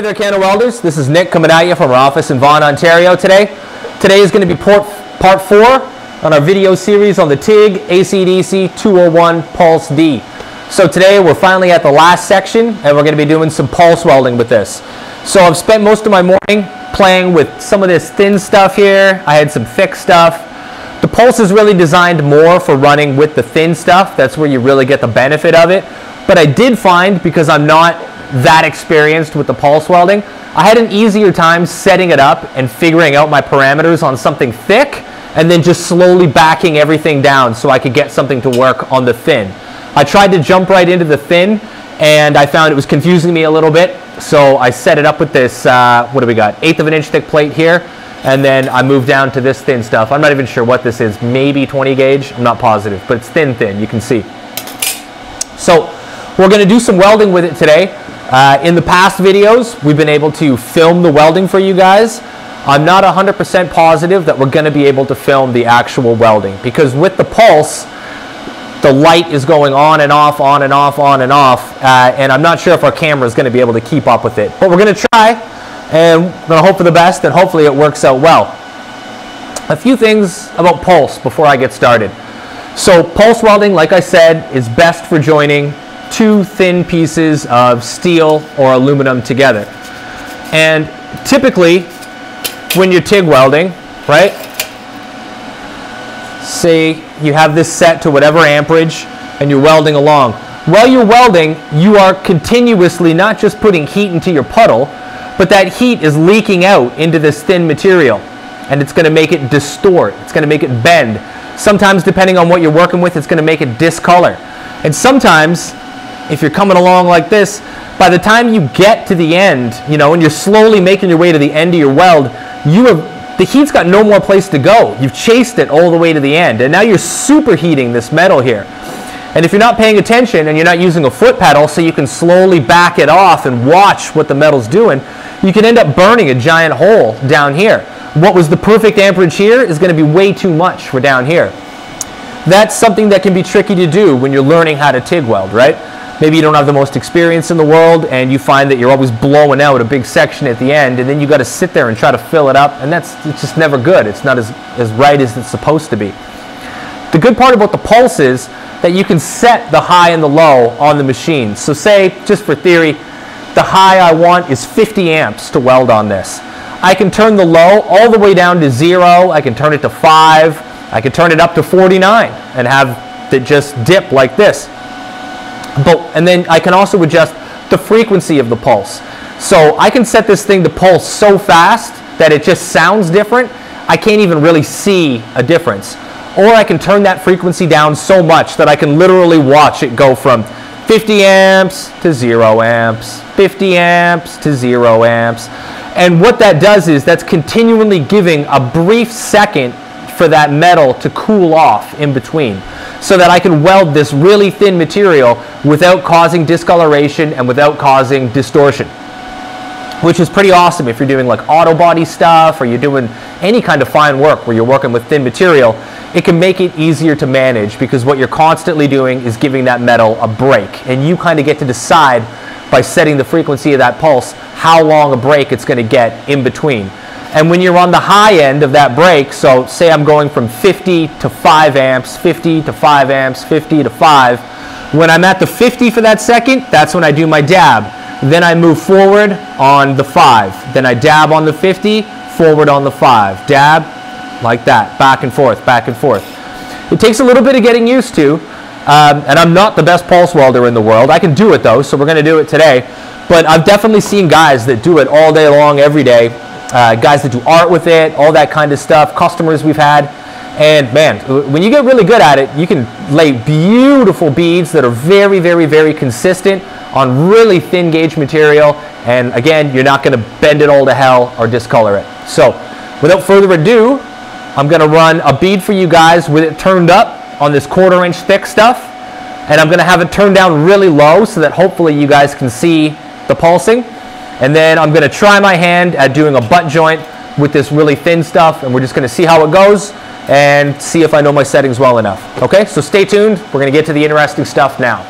Hey there, Canada Welders. This is Nick coming at you from our office in Vaughan, Ontario today. Today is going to be part, part four on our video series on the TIG ACDC 201 Pulse D. So today we're finally at the last section and we're going to be doing some pulse welding with this. So I've spent most of my morning playing with some of this thin stuff here. I had some thick stuff. The pulse is really designed more for running with the thin stuff. That's where you really get the benefit of it. But I did find, because I'm not that experienced with the pulse welding, I had an easier time setting it up and figuring out my parameters on something thick and then just slowly backing everything down so I could get something to work on the thin. I tried to jump right into the thin and I found it was confusing me a little bit. So I set it up with this, uh, what do we got, eighth of an inch thick plate here. And then I moved down to this thin stuff. I'm not even sure what this is, maybe 20 gauge, I'm not positive, but it's thin thin, you can see. So we're gonna do some welding with it today. Uh, in the past videos, we've been able to film the welding for you guys. I'm not 100% positive that we're going to be able to film the actual welding because with the pulse, the light is going on and off, on and off, on and off, uh, and I'm not sure if our camera is going to be able to keep up with it. But we're going to try, and we're to hope for the best, and hopefully it works out well. A few things about pulse before I get started. So pulse welding, like I said, is best for joining two thin pieces of steel or aluminum together. And typically, when you're TIG welding, right? Say you have this set to whatever amperage and you're welding along. While you're welding, you are continuously not just putting heat into your puddle, but that heat is leaking out into this thin material and it's going to make it distort. It's going to make it bend. Sometimes, depending on what you're working with, it's going to make it discolor. And sometimes if you're coming along like this, by the time you get to the end, you know, and you're slowly making your way to the end of your weld, you have, the heat's got no more place to go. You've chased it all the way to the end, and now you're superheating this metal here. And if you're not paying attention and you're not using a foot pedal so you can slowly back it off and watch what the metal's doing, you can end up burning a giant hole down here. What was the perfect amperage here is going to be way too much for down here. That's something that can be tricky to do when you're learning how to TIG weld, right? Maybe you don't have the most experience in the world and you find that you're always blowing out a big section at the end and then you got to sit there and try to fill it up and that's just never good. It's not as, as right as it's supposed to be. The good part about the pulse is that you can set the high and the low on the machine. So say just for theory the high I want is 50 amps to weld on this. I can turn the low all the way down to zero. I can turn it to five. I can turn it up to 49 and have it just dip like this but, and then I can also adjust the frequency of the pulse. So I can set this thing to pulse so fast that it just sounds different. I can't even really see a difference. Or I can turn that frequency down so much that I can literally watch it go from 50 amps to 0 amps, 50 amps to 0 amps. And what that does is that's continually giving a brief second for that metal to cool off in between so that I can weld this really thin material without causing discoloration and without causing distortion. Which is pretty awesome if you're doing like auto body stuff or you're doing any kind of fine work where you're working with thin material. It can make it easier to manage because what you're constantly doing is giving that metal a break. And you kind of get to decide by setting the frequency of that pulse how long a break it's going to get in between. And when you're on the high end of that break, so say I'm going from 50 to 5 amps, 50 to 5 amps, 50 to 5, when I'm at the 50 for that second, that's when I do my dab. Then I move forward on the 5. Then I dab on the 50, forward on the 5. Dab, like that, back and forth, back and forth. It takes a little bit of getting used to, um, and I'm not the best pulse welder in the world. I can do it though, so we're going to do it today. But I've definitely seen guys that do it all day long, every day, uh, guys that do art with it, all that kind of stuff, customers we've had. And man, when you get really good at it, you can lay beautiful beads that are very, very, very consistent on really thin gauge material. And again, you're not going to bend it all to hell or discolor it. So without further ado, I'm going to run a bead for you guys with it turned up on this quarter inch thick stuff. And I'm going to have it turned down really low so that hopefully you guys can see the pulsing. And then I'm going to try my hand at doing a butt joint with this really thin stuff, and we're just going to see how it goes and see if I know my settings well enough. Okay, so stay tuned. We're going to get to the interesting stuff now.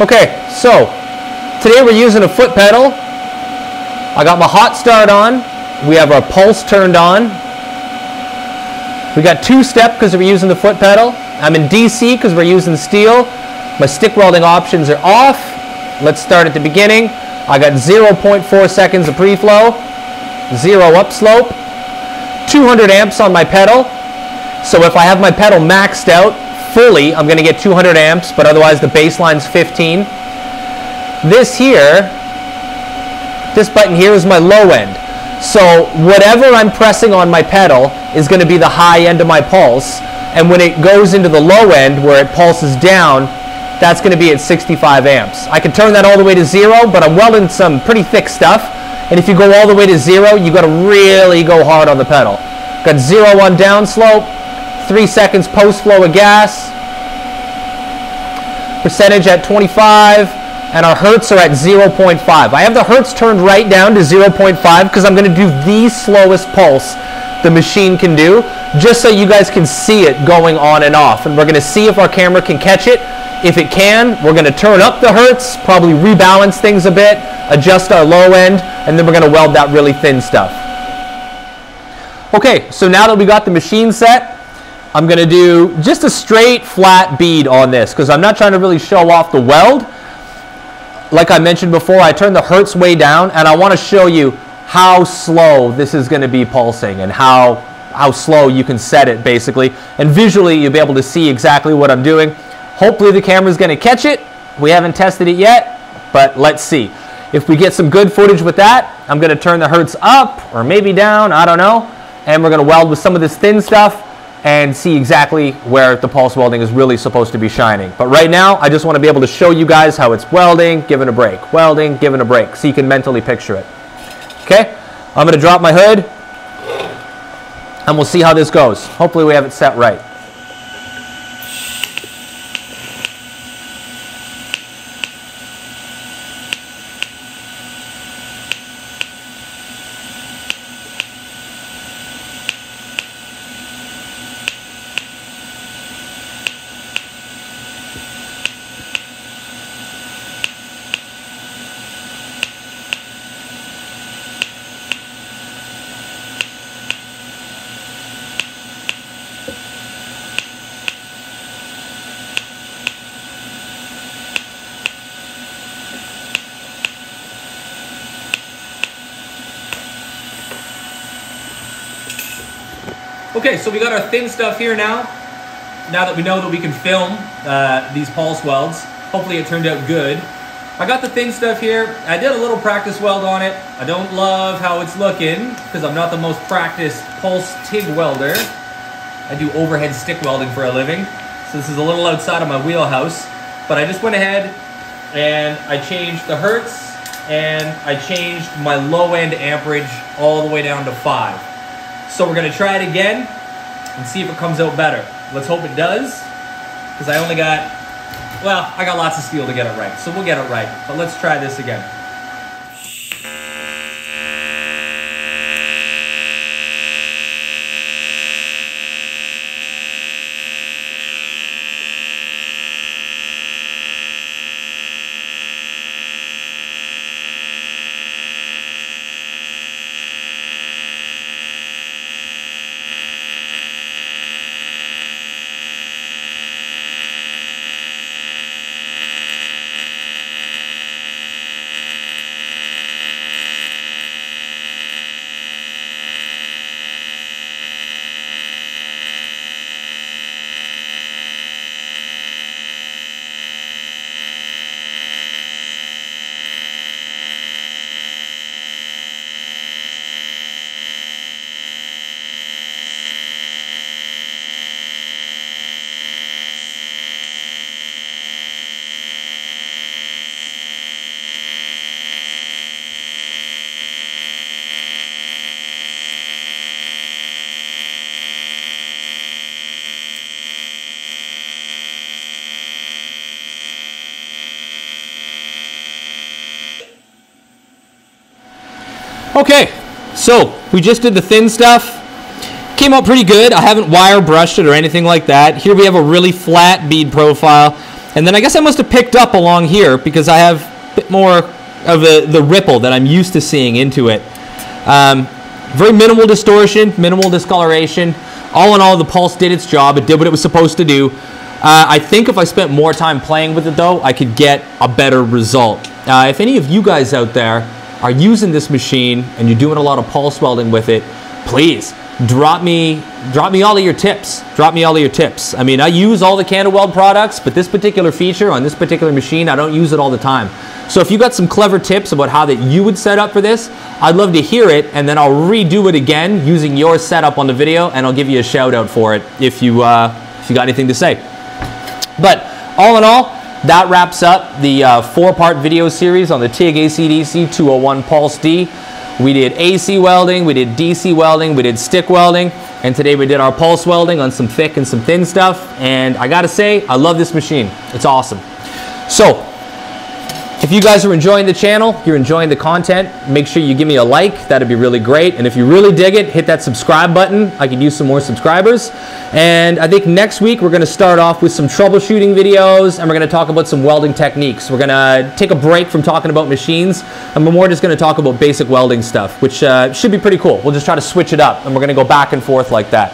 Okay, so today we're using a foot pedal I got my hot start on. We have our pulse turned on. We got two step because we're using the foot pedal. I'm in DC because we're using steel. My stick welding options are off. Let's start at the beginning. I got 0.4 seconds of pre-flow, zero upslope, 200 amps on my pedal. So if I have my pedal maxed out fully, I'm going to get 200 amps, but otherwise the baseline's 15. This here, this button here is my low end. So whatever I'm pressing on my pedal is going to be the high end of my pulse. And when it goes into the low end where it pulses down, that's going to be at 65 amps. I can turn that all the way to zero, but I'm welding some pretty thick stuff. And if you go all the way to zero, you got to really go hard on the pedal. Got zero on downslope, three seconds post flow of gas, percentage at 25, and our hertz are at 0.5. I have the hertz turned right down to 0.5 because I'm going to do the slowest pulse the machine can do, just so you guys can see it going on and off. And we're going to see if our camera can catch it. If it can, we're going to turn up the hertz, probably rebalance things a bit, adjust our low end, and then we're going to weld that really thin stuff. Okay, so now that we got the machine set, I'm going to do just a straight flat bead on this because I'm not trying to really show off the weld. Like I mentioned before, I turned the hertz way down and I want to show you how slow this is going to be pulsing and how, how slow you can set it basically. And visually you'll be able to see exactly what I'm doing. Hopefully the camera is going to catch it. We haven't tested it yet, but let's see. If we get some good footage with that, I'm going to turn the hertz up or maybe down, I don't know. And we're going to weld with some of this thin stuff and see exactly where the pulse welding is really supposed to be shining. But right now, I just want to be able to show you guys how it's welding, giving a break, welding, giving a break, so you can mentally picture it. Okay, I'm going to drop my hood, and we'll see how this goes. Hopefully we have it set right. Okay, so we got our thin stuff here now. Now that we know that we can film uh, these pulse welds, hopefully it turned out good. I got the thin stuff here. I did a little practice weld on it. I don't love how it's looking because I'm not the most practiced pulse TIG welder. I do overhead stick welding for a living. So this is a little outside of my wheelhouse. But I just went ahead and I changed the hertz and I changed my low end amperage all the way down to five. So we're gonna try it again and see if it comes out better. Let's hope it does, because I only got, well, I got lots of steel to get it right. So we'll get it right, but let's try this again. Okay, so we just did the thin stuff. Came out pretty good. I haven't wire brushed it or anything like that. Here we have a really flat bead profile. And then I guess I must have picked up along here because I have a bit more of a, the ripple that I'm used to seeing into it. Um, very minimal distortion, minimal discoloration. All in all, the Pulse did its job. It did what it was supposed to do. Uh, I think if I spent more time playing with it though, I could get a better result. Uh, if any of you guys out there are using this machine and you're doing a lot of pulse welding with it, please drop me drop me all of your tips. Drop me all of your tips. I mean, I use all the Canaweld products, but this particular feature on this particular machine, I don't use it all the time. So if you got some clever tips about how that you would set up for this, I'd love to hear it, and then I'll redo it again using your setup on the video, and I'll give you a shout out for it if you uh, if you got anything to say. But all in all, that wraps up the uh, four-part video series on the TIG ACDC 201 Pulse D. We did AC welding, we did DC welding, we did stick welding, and today we did our pulse welding on some thick and some thin stuff. And I gotta say, I love this machine. It's awesome. So, if you guys are enjoying the channel, you're enjoying the content, make sure you give me a like. That'd be really great. And if you really dig it, hit that subscribe button. I could use some more subscribers. And I think next week we're going to start off with some troubleshooting videos and we're going to talk about some welding techniques. We're going to take a break from talking about machines and we're more just going to talk about basic welding stuff, which uh, should be pretty cool. We'll just try to switch it up and we're going to go back and forth like that.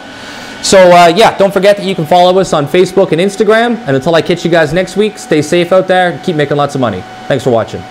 So uh, yeah, don't forget that you can follow us on Facebook and Instagram. And until I catch you guys next week, stay safe out there. Keep making lots of money. Thanks for watching.